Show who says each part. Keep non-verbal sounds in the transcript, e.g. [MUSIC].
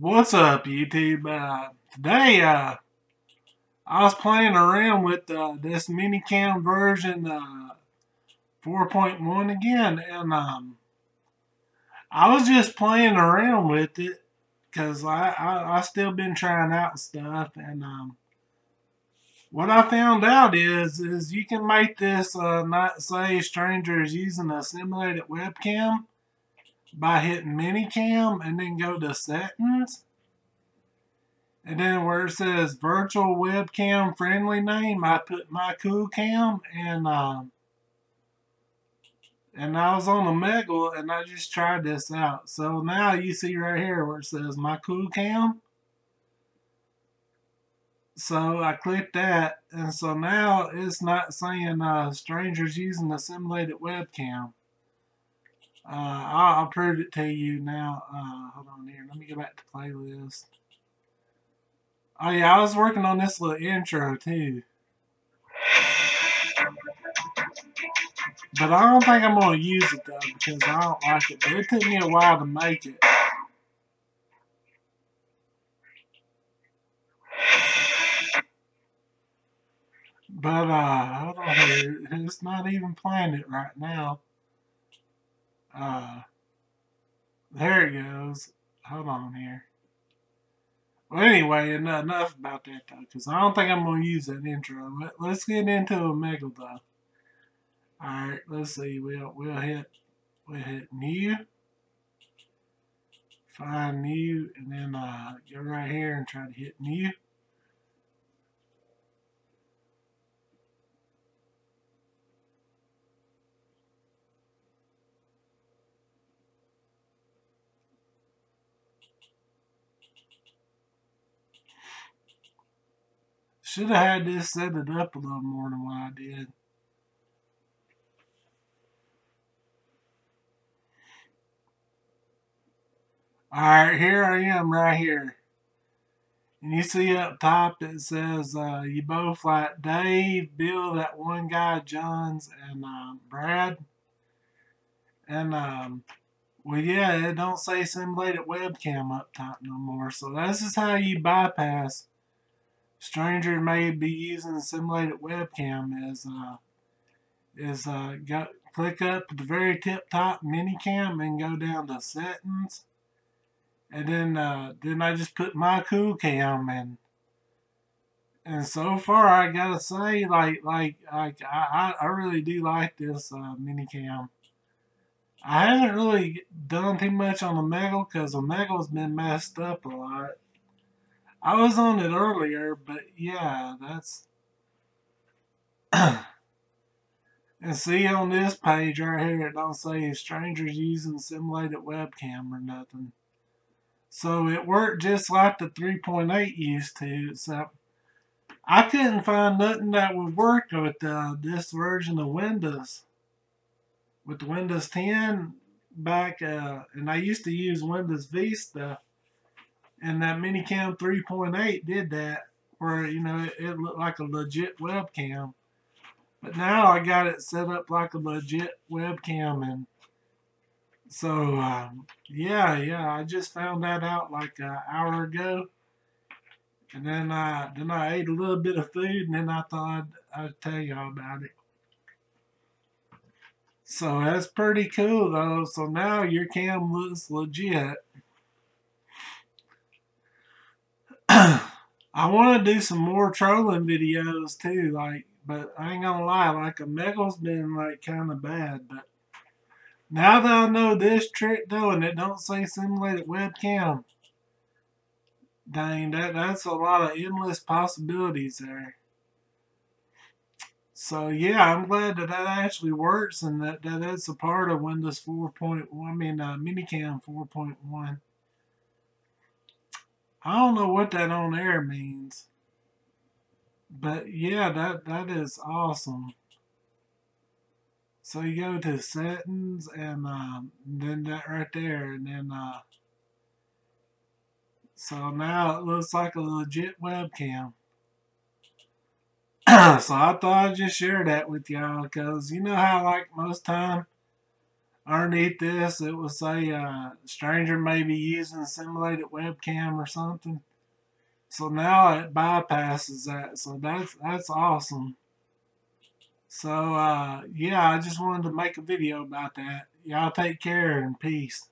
Speaker 1: What's up, YouTube? Uh, today, uh, I was playing around with uh, this ManyCam version uh, 4.1 again, and um, I was just playing around with it because I, I I still been trying out stuff, and um, what I found out is is you can make this uh, not say strangers using a simulated webcam by hitting ManyCam and then go to settings. And then where it says virtual webcam friendly name, I put my cool cam and um, and I was on Omegle and I just tried this out. So now you see right here where it says my cool cam. So I clicked that and so now it's not saying uh, strangers using a simulated webcam. Uh, I'll, prove it to you now. Uh, hold on here. Let me go back to playlist. Oh yeah, I was working on this little intro too. But I don't think I'm going to use it though because I don't like it. But it took me a while to make it. But uh. It's not even playing it right now. Uh, there it goes. Hold on here. Well, anyway, enough about that though, because I don't think I'm going to use that intro. Let, us get into Omegle though. Alright, let's see. We'll, we'll hit, we'll hit new. Find new, and then uh, go right here and try to hit new. Should have had this set it up a little more than what I did. Alright, here I am right here. And you see up top it says uh, you both like Dave, Bill, that one guy, Johns, and uh, Brad. And, um, well, yeah, it don't say simulated webcam up top no more. So this is how you bypass stranger may be using a simulated webcam is uh, is uh, go, click up at the very tip top ManyCam and go down to settings. And then uh, then I just put my cool cam in. And so far I gotta say like like like I, I really do like this uh, ManyCam. I haven't really done too much on the Omegle because the Omegle's been messed up a lot I was on it earlier, but yeah, that's. [CLEARS THROAT] and see on this page right here, it don't say strangers using simulated webcam or nothing. So it worked just like the 3.8 used to, except I couldn't find nothing that would work with uh, this version of Windows. With Windows 10 back, uh, and I used to use Windows Vista and that ManyCam 3.8 did that, where, you know, it, it looked like a legit webcam. But now I got it set up like a legit webcam, and so, um, yeah, yeah, I just found that out like an hour ago. And then I, then I ate a little bit of food, and then I thought I'd, I'd tell y'all about it. So that's pretty cool, though. So now your cam looks legit. I want to do some more trolling videos too, like, but I ain't gonna lie, like Omegle's been like kind of bad, but now that I know this trick though, and it don't say simulated webcam, dang, that that's a lot of endless possibilities there. So yeah, I'm glad that that actually works and that, that that's a part of Windows 4.1, I mean uh, ManyCam 4.1. I don't know what that on air means. But yeah, that that is awesome. So you go to settings and um, then that right there and then uh, so now it looks like a legit webcam. [CLEARS THROAT] so I thought I'd just share that with y'all because you know how like most time underneath this it will say uh, stranger may be using a simulated webcam or something. So now it bypasses that. So that's that's awesome. So uh, yeah, I just wanted to make a video about that. Y'all take care and peace.